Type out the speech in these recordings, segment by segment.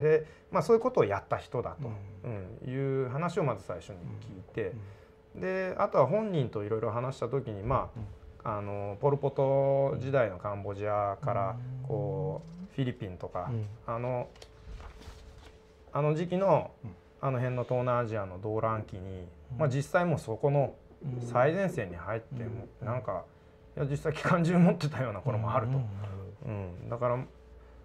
で、まあ、そういうことをやった人だと、うん、いう話をまず最初に聞いて、であとは本人といろいろ話した時にまあ、あのポル・ポト時代のカンボジアからこうフィリピンとか、あのあの時期のあの辺の東南アジアの動乱期に、まあ、実際もうそこの最前線に入ってもなんかいや実際機関銃持ってたような頃もあると、うん、だから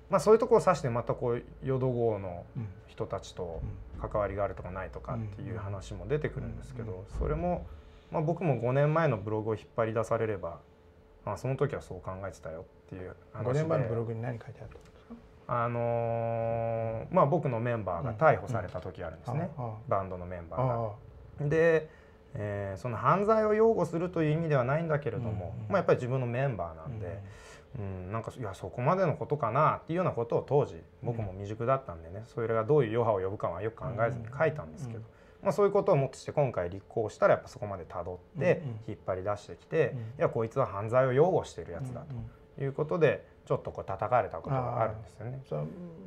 まあそういうところを指してまたこう淀号の人たちと関わりがあるとかないとかっていう話も出てくるんですけどそれも、まあ、僕も5年前のブログを引っ張り出されれば、まあ、その時はそう考えてたよっていう話で。5年前のブログに何書いてあったんですか？あのーまあ、僕のメンバーが逮捕された時あるんですね、バンドのメンバーが。で、えー、その犯罪を擁護するという意味ではないんだけれども、まあ、やっぱり自分のメンバーなんで。うん、なんかいやそこまでのことかなっていうようなことを当時僕も未熟だったんでねそれがどういう余波を呼ぶかはよく考えずに書いたんですけど、まあ、そういうことをもってして今回立候補したらやっぱそこまでたどって引っ張り出してきて、いやこいつは犯罪を擁護してるやつだということでちょっとこう叩かれたことがあるんですよね。そ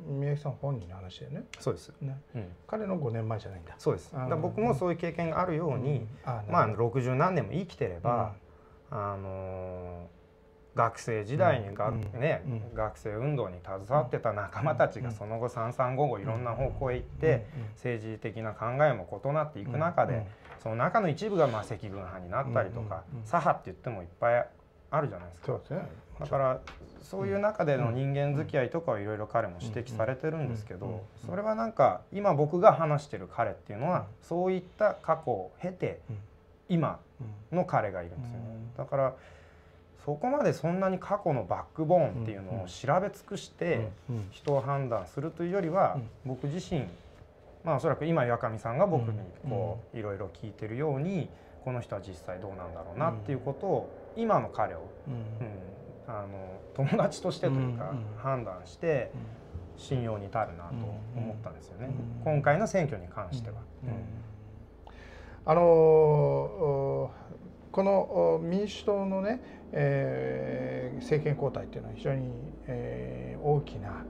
宮城さん本人の話だよね。そうです。ね、うん、彼の5年前じゃないんだ。そうです。だ僕もそういう経験があるように、まあ60何年も生きてれば、うん、あのー学生時代にが、うん、ね、うん、学生運動に携わってた仲間たちがその後三三五五いろんな方向へ行って、政治的な考えも異なっていく中で、その中の一部がまあ赤軍派になったりとか、左派って言ってもいっぱいあるじゃないですか。だからそういう中での人間付き合いとかはいろいろ彼も指摘されてるんですけどそれはなんか今僕が話してる彼っていうのはそういった過去を経て今の彼がいるんですよね。だからそこまでそんなに過去のバックボーンっていうのを調べ尽くして人を判断するというよりは僕自身まあおそらく今岩上さんが僕にこういろいろ聞いてるようにこの人は実際どうなんだろうなっていうことを今の彼を、うん。あの友達としてというか判断して信用に至るなと思ったんですよね。今回の選挙に関しては。あのこの民主党のねえー、政権交代っていうのは非常に、えー、大きな、